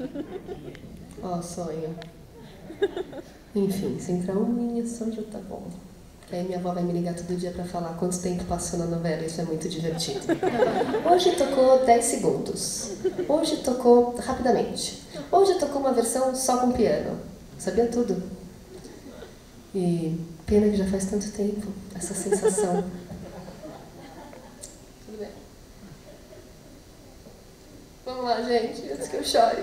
Ó, oh, sonho. Enfim, se entrar sonho, tá bom. Que aí minha avó vai me ligar todo dia para falar quanto tempo passou na novela, isso é muito divertido. Hoje tocou 10 segundos. Hoje tocou rapidamente. Hoje tocou uma versão só com piano. Sabia tudo. E pena que já faz tanto tempo essa sensação. Tudo bem. Vamos lá, gente, antes que eu chore.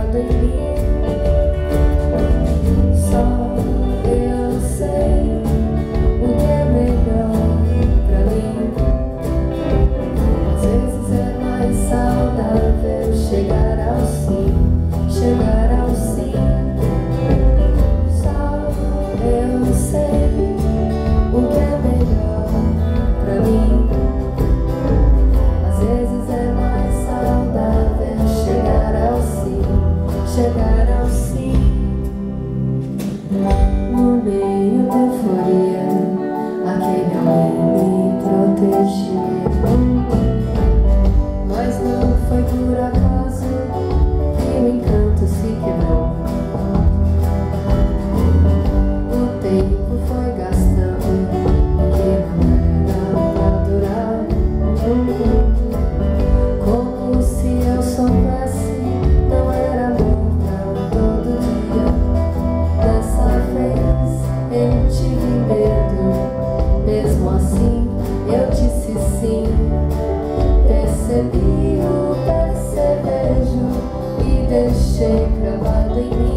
Eu disse sim, percebi o percevejo e deixei cravado em mim.